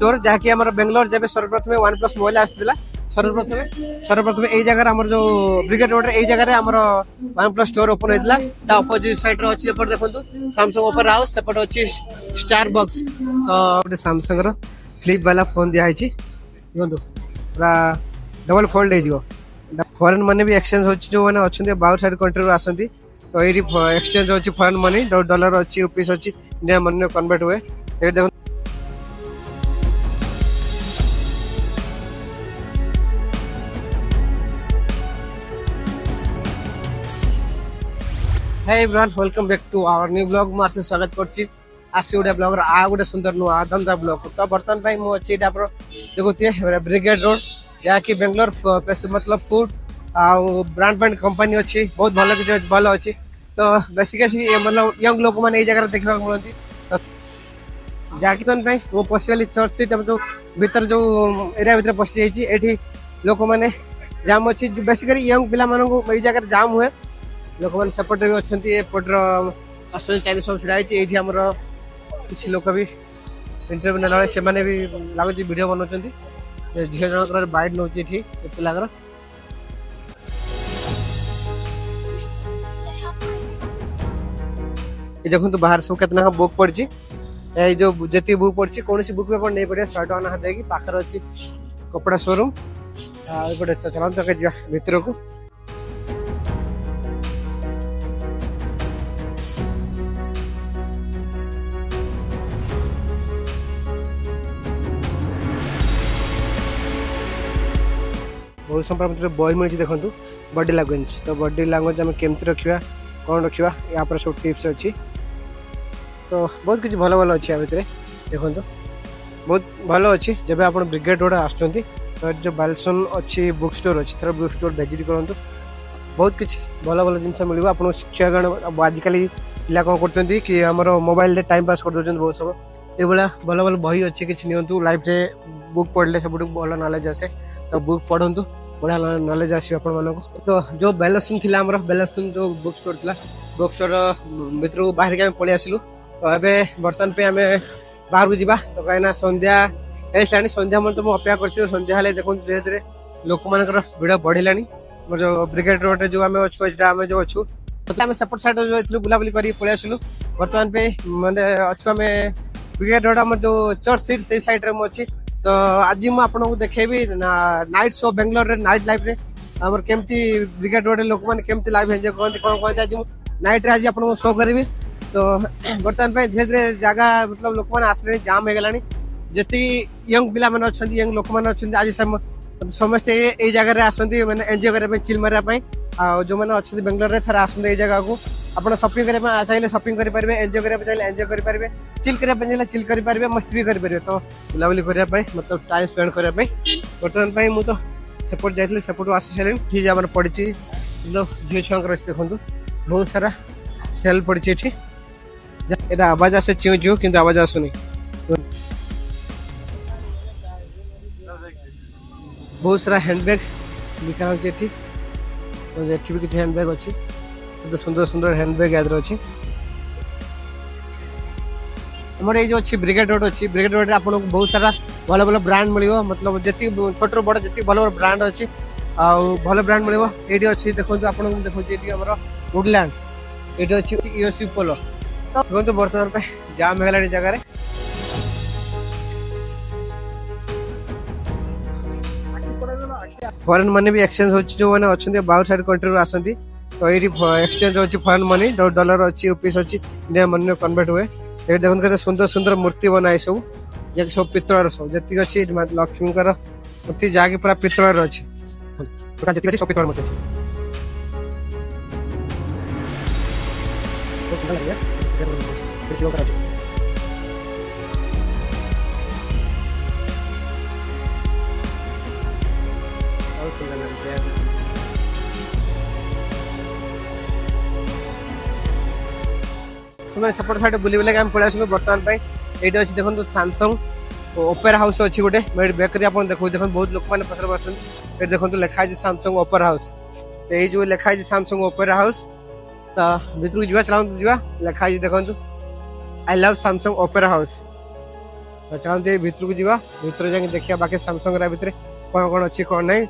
store जहाँकि बेंगलोर जब सर्वप्रथमे वन प्लस मोबाइल आसाला सर्वप्रथमे सर्वप्रथमे ये जगह जो ब्रिगेड रोड यही जगह वन प्लस स्टोर ओपन होता है अपोजिट सैड रही देखते सामसंग ओपर हाउस अच्छी स्टार बक्स तो गोटे सामसंग फ्लिप वाला फोन दिखाई देखो पूरा डबल फोल्ड हो फरेन मनी भी एक्सचेंज हो जो मैंने अच्छा बाहर सैड कंट्री आसती तो ये एक्सचेंज हो फरेन मनी डॉलर अच्छी रुपीस अच्छी इंडिया मनी कन्वर्ट हुए देखो hi everyone welcome back to our new blog स्वागत करछि आसी उडा ब्लॉग आ गुडा सुंदर नु आदमदा ब्लॉग त बर्तन पै मु अछि ब्रिगेड रोड जाकी बेंगलोर मतलब फूड आ ब्रांड ब्रांड कंपनी अछि बहुत भलो के भलो अछि मतलब यंग लोग माने ए जगह देखबा मिलती जो एरिया भीतर पसि लोग जाम अछि बेसिकली यंग जाम हुए ଲୋକମାନେ ସେପଟେ ବି ଅଛନ୍ତି ଏପଟର ଆସୁଛନ୍ତି ଚାଇନିଜ୍ ସବୁ ଛିଡ଼ା ହେଇଛି ଏଇଠି ଆମର କିଛି ଲୋକ ବି ଇଣ୍ଟରଭ୍ୟୁ ନେଲାବେଳେ ସେମାନେ ବି ଲାଗୁଛି ଭିଡ଼ିଓ ବନାଉଛନ୍ତି ଝିଅ ଜଣଙ୍କର ବାଇଟ୍ ନେଉଛି ଏଠି ସେ ପିଲାଙ୍କର ଏ ଦେଖନ୍ତୁ ବାହାରେ ସବୁ କେତେ ଲେଖା ବୁକ୍ ପଡ଼ିଛି ଏ ଯୋଉ ଯେତିକି ବୁକ୍ ପଡ଼ିଛି କୌଣସି ବୁକ୍ ବି ଆପଣ ନେଇପାରିବେ ଶହେ ଟଙ୍କା ଲେଖା ଦେଇକି ପାଖରେ ଅଛି କପଡ଼ା ସୋରୁମ୍ ଆଉ ଏପଟେ ଚାଲନ୍ତୁ ତାଙ୍କ ଯିବା ଭିତରକୁ बहुत समय मतलब बही मिली देखो बडी लांगुएज तो बडी लांगुएज आम कमी रखा कौन रखा या पर सब टीप्स अच्छी तो बहुत किसी भल भल अच्छे भितर देखो बहुत भल अच्छे जब आप ब्रिगेड रोड आस जो बालसन अच्छी बुक स्टोर अच्छी थोड़ा बुक स्टोर भिजिट करूँ बहुत किसी भल भल जिन मिले आप शिक्षा आजिकल पिला कौन कर कि आम मोबाइल टाइम पास कर दूसरे बहुत सब ये भल भल बही अच्छे किसी लाइफ बुक पढ़ले सब भल नलेज आसे तो बुक पढ़ू ବଢ଼ିଆ ନଲେଜ୍ ଆସିବ ଆପଣମାନଙ୍କୁ ତ ଯେଉଁ ବେଲାସୁନ ଥିଲା ଆମର ବେଲାସୁନ ଯେଉଁ ବୁକ୍ ଷ୍ଟୋର୍ ଥିଲା ବୁକ୍ ଷ୍ଟୋର୍ ଭିତରକୁ ବାହାରିକି ଆମେ ପଳେଇ ଆସିଲୁ ତ ଏବେ ବର୍ତ୍ତମାନ ପାଇଁ ଆମେ ବାହାରକୁ ଯିବା ତ କାହିଁକିନା ସନ୍ଧ୍ୟା ହେଇସାରିଲାଣି ସନ୍ଧ୍ୟା ମଧ୍ୟ ମୁଁ ଅପେକ୍ଷା କରିଛି ସନ୍ଧ୍ୟା ହେଲେ ଦେଖନ୍ତୁ ଧୀରେ ଧୀରେ ଲୋକମାନଙ୍କର ଭିଡ଼ ବଢ଼ିଲାଣି ଆମର ଯେଉଁ ବ୍ରିଗେଡ୍ ରୋଡ଼ରେ ଯେଉଁ ଆମେ ଅଛୁ ଏଇଟା ଆମେ ଯେଉଁ ଅଛୁ ଆମେ ସେପଟ ସାଇଡ଼୍ରେ ଯେଉଁ ଏଥିରୁ ବୁଲାବୁଲି କରିକି ପଳେଇ ଆସିଲୁ ବର୍ତ୍ତମାନ ପାଇଁ ମାନେ ଅଛୁ ଆମେ ବ୍ରିଗେଡ୍ ରୋଡ଼ ଆମର ଯେଉଁ ଚର୍ଚ୍ଚ ସିଟ୍ ସେଇ ସାଇଡ଼୍ରେ ମୁଁ ଅଛି ତ ଆଜି ମୁଁ ଆପଣଙ୍କୁ ଦେଖେଇବି ନାଇଟ୍ ସୋ ବେଙ୍ଗଲୋରରେ ନାଇଟ୍ ଲାଇଫ୍ରେ ଆମର କେମିତି ବ୍ରିଗେଡ୍ ରୋଡ଼ରେ ଲୋକମାନେ କେମିତି ଲାଇଫ୍ ଏନ୍ଜୟ କରନ୍ତି କ'ଣ କରନ୍ତି ଆଜି ମୁଁ ନାଇଟ୍ରେ ଆଜି ଆପଣଙ୍କୁ ସୋ କରିବି ତ ବର୍ତ୍ତମାନ ପାଇଁ ଧୀରେ ଧୀରେ ଜାଗା ମତଲବ ଲୋକମାନେ ଆସିଲେଣି ଜାମ୍ ହେଇଗଲାଣି ଯେତିକି ୟଙ୍ଗ ପିଲାମାନେ ଅଛନ୍ତି ୟଙ୍ଗ ଲୋକମାନେ ଅଛନ୍ତି ଆଜି ସମସ୍ତେ ଏଇ ଜାଗାରେ ଆସନ୍ତି ମାନେ ଏନ୍ଜୟ କରିବା ପାଇଁ ଚିଲ୍ ମାରିବା ପାଇଁ ଆଉ ଯେଉଁମାନେ ଅଛନ୍ତି ବେଙ୍ଗଲୋରରେ ଥରେ ଆସନ୍ତି ଏଇ ଜାଗାକୁ ଆପଣ ସପିଂ କରିବା ପାଇଁ ଚାହିଁଲେ ସପିଂ କରିପାରିବେ ଏନ୍ଜୟ କରିବା ପାଇଁ ଚାହିଁଲେ ଏନ୍ଜୟ କରିପାରିବେ ଚିଲ୍ କରିବା ପାଇଁ ଚାହିଁଲେ ଚିଲ୍ କରିପାରିବେ ମସ୍ତି ବି କରିପାରିବେ ତ ବୁଲାବୁଲି କରିବା ପାଇଁ ମତଲବ ଟାଇମ୍ ସ୍ପେଣ୍ଡ କରିବା ପାଇଁ ବର୍ତ୍ତମାନ ପାଇଁ ମୁଁ ତ ସେପଟ ଯାଇଥିଲି ସେପଟୁ ଆସି ସାରିଲିଣି ଠିକ୍ ଆମର ପଡ଼ିଛି ଝିଅ ଛୁଆଙ୍କର ଅଛି ଦେଖନ୍ତୁ ବହୁତ ସାରା ସେଲ୍ ପଡ଼ିଛି ଏଠି এটা আওয়াজ আসে চিউ চিউ কিন্তু আওয়াজ আসুনি বহুত সারা হ্যান্ডব্যাগ বিকা হচ্ছে এটি এটি বি কিছু হ্যান্ডব্যাগ অছি कितने तो सुंदर सुंदर हैंडबैग यादर अच्छे आमर ये जो अच्छे ब्रिगेड रोड अच्छी ब्रिगेड रोड बहुत सारा भल भल ब्रांड मिल मतलब जी छोट रू बड़ जी भल ब्रांड अच्छे आउ भल ब्रांड मिल ये अच्छे देखते आप देखिए वुडलैंड ये अच्छी पोल देखते बर्तमान जाम हो जगार फॉरेन मैंने भी एक्सचेंज हो जो मैंने बाहर सैड कंट्री आसती तो ये एक्सचेंज अच्छी फंड मनी डलर अच्छी रुपीस अच्छी इंडिया मनी कन्वर्ट हुए ये देखते कैसे सुंदर सुंदर मूर्ति बनाए सब जैक सब पितर सब जी अच्छी लक्ष्मी मूर्ति जहाँ पूरा पितर अच्छे सुंदर लगे तुम्हें सेपट सैड बुले बुलाक आम पलि बर्तमान ये अच्छी देखो सामसंग ओपेरा हाउस अच्छी गोटे मैं बेक आप देखो देखो बहुत लोक मैंने पसंद पड़ते ये देखो है सामसंग ओपेरा हाउस तो ये जो है सामसंग ओपेरा हाउस तो भितर जावा जी लिखा है देखो I love Samsung Opera House तो चलते भितर को जी भितर जाए देखा बाकी सामसंग भितर कौन कौन अच्छी कौन नहीं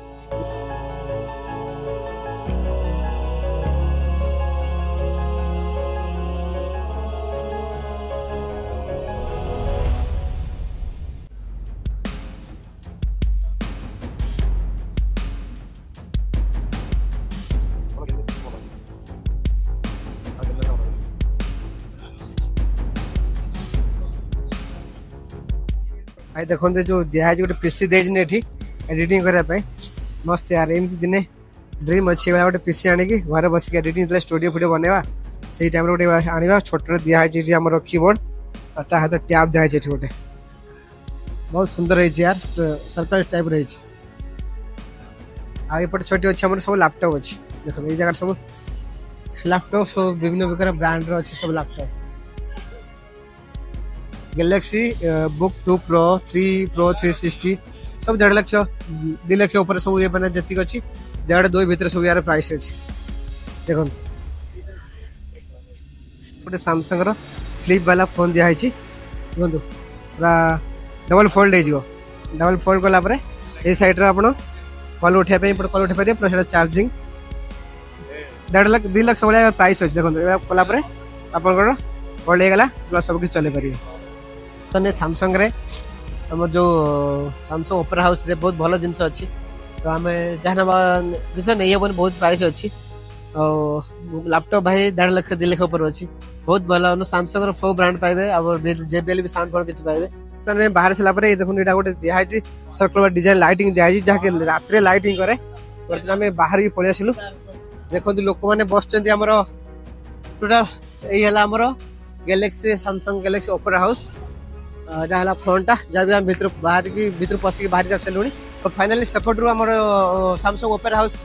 आई देखते जो दिहा गोटे पीसी देने एडिट करापी मस्त यार एमती दिन ड्रीम अच्छे गोटे पीसी आणिक घर बसिक एडिटिंग स्टूडियो फुटे बनवा से टाइम गोटे आने छोटे दिहाई की बोर्ड और ता हाथ टैप गोटे बहुत सुंदर है यार सरप्राइज टाइप रही आपटे छोटे अच्छे सब लैपटप अच्छे देख य सब लैपटप सब विभिन्न प्रकार ब्रांड रही सब laptop Galaxy Book two Pro three Pro three sixty सब देढ़ लक्ष दि लक्ष उपर सब ये मैंने जितक अच्छी देढ़ दुई भितर सब यार प्राइस अच्छे देखो गोटे सामसंगर फ्लिप वाला फोन दिखाई देखो तो, पूरा डबल फोल्ड हो डबल फोल्ड गला सैड्रे आप कल उठाई कल उठे पार्टी प्लस चार्जिंग देढ़ लक्ष दि लक्ष भाई प्राइस अच्छे देखते कलापर आप फोल्ड होगा सबकि चल पारे ବର୍ତ୍ତମାନ ସାମସଙ୍ଗରେ ଆମର ଯେଉଁ ସାମସଙ୍ଗ ଓପେରା ହାଉସ୍ରେ ବହୁତ ଭଲ ଜିନିଷ ଅଛି ତ ଆମେ ଯାହା ନେବା ଜିନିଷ ନେଇହେବନି ବହୁତ ପ୍ରାଇସ୍ ଅଛି ଆଉ ଲାପଟପ୍ ଭାଇ ଦେଢ଼ ଲକ୍ଷ ଦୁଇ ଲକ୍ଷ ଉପରେ ଅଛି ବହୁତ ଭଲ ସାମସଙ୍ଗର ଫୋ ବ୍ରାଣ୍ଡ ପାଇବେ ଆଉ ଜେବିଏଲ୍ ବି ସାଉଣ୍ଡ ଫୋନ୍ କିଛି ପାଇବେ ବର୍ତ୍ତମାନ ବାହାରି ସାରିଲା ପରେ ଦେଖନ୍ତୁ ଏଇଟା ଗୋଟେ ଦିଆହେଇଛି ସର୍କୁଲାର ଡିଜାଇନ୍ ଲାଇଟିଂ ଦିଆହେଇଛି ଯାହାକି ରାତିରେ ଲାଇଟିଂ କରେ ବର୍ତ୍ତମାନ ଆମେ ବାହାରିକି ପଳେଇ ଆସିଲୁ ଦେଖନ୍ତୁ ଲୋକମାନେ ବସୁଛନ୍ତି ଆମର ଟୋଟାଲ ଏଇ ହେଲା ଆମର Galaxy Samsung Galaxy opera house जहाँ फ्रंटा जहाँ भितर बाहर की भितर पशिक बाहरी आस फाइनाली सेपटर आम सामसंग ओपेरा हाउस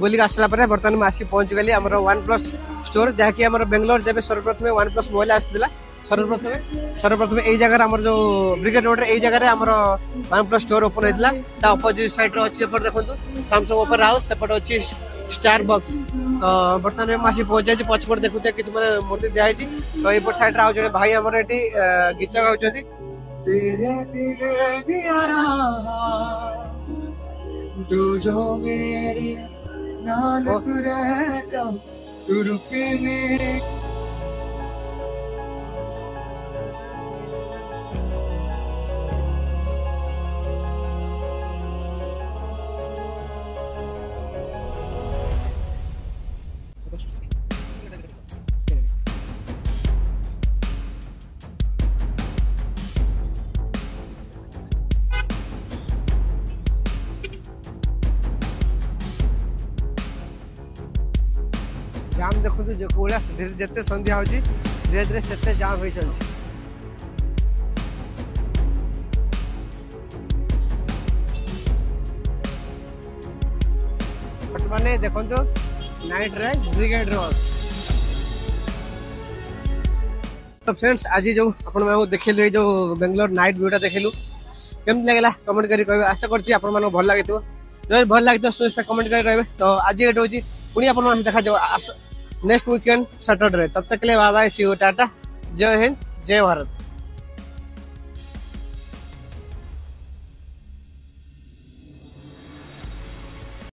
बुलिक आसला बर्तमान मुझे आँच गली आम वन प्लस स्टोर जहाँकि बेंगलोर जब सर्वप्रथम वन प्लस मोबाइल आसाला सर्वप्रथम सर्वप्रथम यही जगार जो ब्रिगेड रोड यही जगह आम वन प्लस स्टोर ओपन होता है अपोजिट सैड्रे सेपट देखो सामसंग ओपेरा हाउस सेपट अच्छी स्टार बक्स ବର୍ତ୍ତମାନ ମୁଁ ଆସି ପହଞ୍ଚାଇଛି ପଛପଟେ ଦେଖୁଥିବା କିଛି ମାନେ ମୂର୍ତ୍ତି ଦିଆହେଇଛି ତ ଏଇପଟ ସାଇଡ୍ରେ ଆଉ ଜଣେ ଭାଇ ଆମର ଏଠି ଗୀତ ଗାଉଛନ୍ତି ତୁ জাম দেখুন যে কোভিয়া ধীরে যেতে সন্ধ্যা হচ্ছে ধীরে ধীরে সেতে জাম হয়ে চলছে বর্তমানে দেখুন নাইট রে ব্রিগেড রোড তো ফ্রেন্ডস আজ যে আপন মানুষ দেখিলু এই যে বেঙ্গালোর নাইট ভিউটা দেখিলু কেমন লাগিলা কমেন্ট করি কইবে আশা করছি আপন মানুষ ভাল লাগিতিব যদি ভাল লাগিতিব সুনিশ্চিত কমেন্ট করি রইবে তো আজ এটা হচ্ছে পুনি আপনার দেখা যাও नेक्स्ट वीकेंड सैटरडे तब तक के लिए बाय सी यू टाटा जय हिंद जय भारत